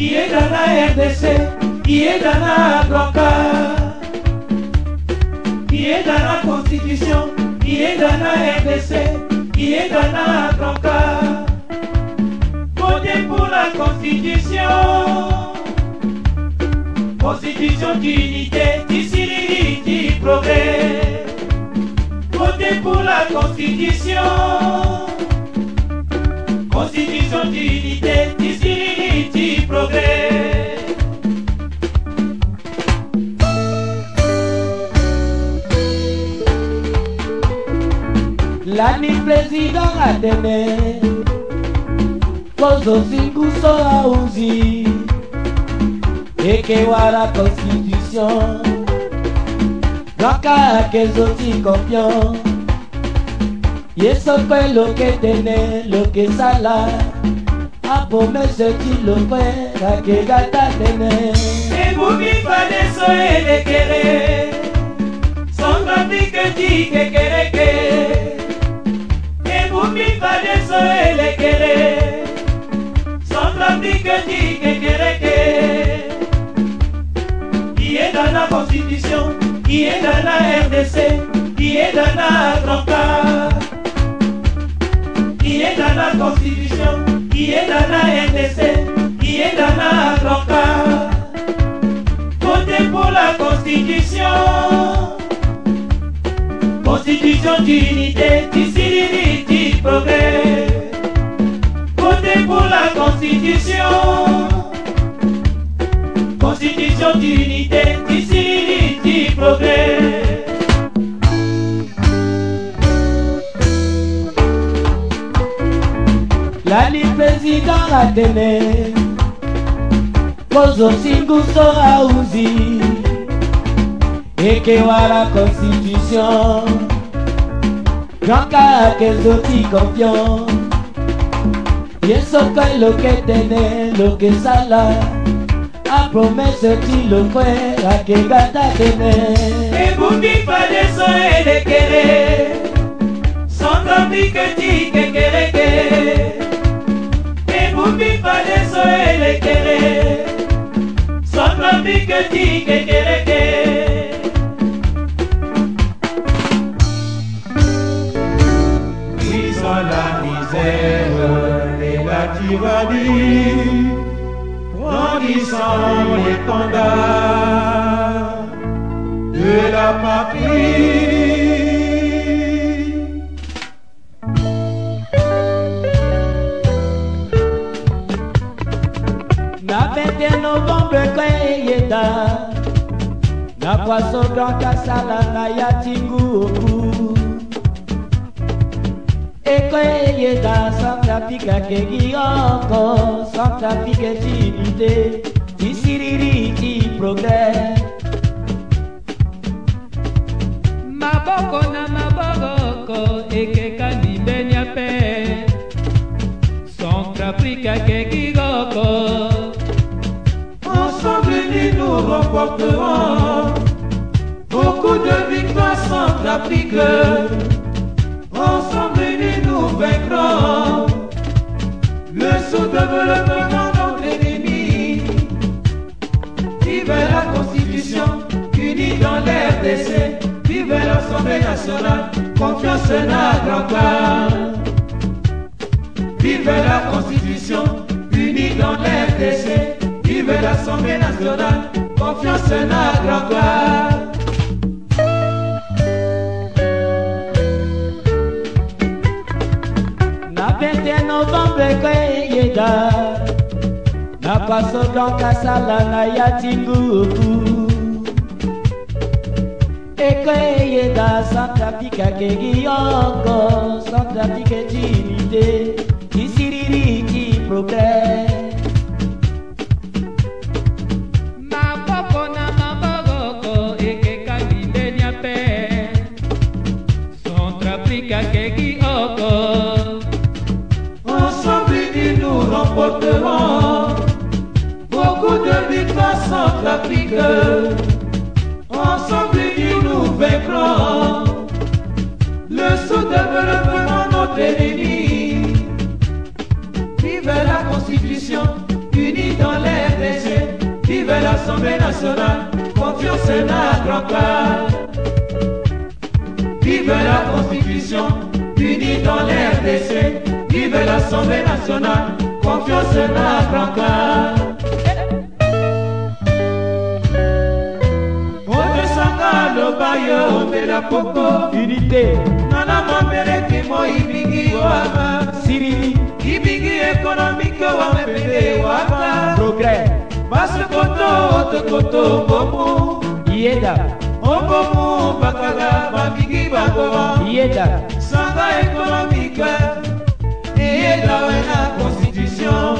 ieda na rdc ieda na bloka ieda na constitution ieda na rdc ieda na bloka vote pour la constitution constitution d'unité d'ici du progrès voter pour la constitution constitution d'unité progrès. L'année prezidon a Kozo que hauzi la constitución no Loca que sí confió Y eso fue lo que tené, lo que sala abome soki lokwera akekata tene ebumi padeso elekere songo tiketi kekereke ebumi padeso elekere songo tiketi kekereke qui est dans la constitution qui est dans la rdc qui est dans la grande se iyendana loka voté pour la constitution constitution d'unité d'ici du progrès voté pour la constitution constitution d'unité d'ici du progrès yali president atene kozosinguso auzi ekewala constitution janka akezoti campion ye soko eloki etene loki esala apromese ti lokue akengata tene ebumbi padeso elekele biso elekele et biketi kekeleke sans la misère les les l'étendard de la patrie nakwasodwaka sala na ya tingu oku ekoeyeda santrapikakegi oko santrapike tibite tisiriri ti progres. maboko na maboko ekeka libenia mpe santrapikakegi oko ensemble nous remporterons que, ensemble unis nous vaincrons le sous-développement notre ennemi. Vive la Constitution, unie dans l'RDC, vive l'Assemblée nationale, confiance n'agra pas. Vive la Constitution, unie dans l'RDC, vive l'Assemblée nationale, confiance n'agra pas. este novembre na paso don kasala na ya tinguku ekweyeda santrafika kegi yoko santrafike tinide kisiriri ti progrès ensemble unis nous vaincrons. Le sous-développement, notre ennemi. Vive la Constitution, unie dans l'RDC. Vive l'Assemblée nationale, confiance en notre Vive la Constitution, unie dans l'RDC. Vive l'Assemblée nationale, confiance en notre ya poko unité nana mopeleki moibingi wama sirili ibingi ekonomike wamepende waka progrès basekoto otekoto mbomu yeda obomu bakala babingi bango yeda sanga ekonomike eyeda wena constitution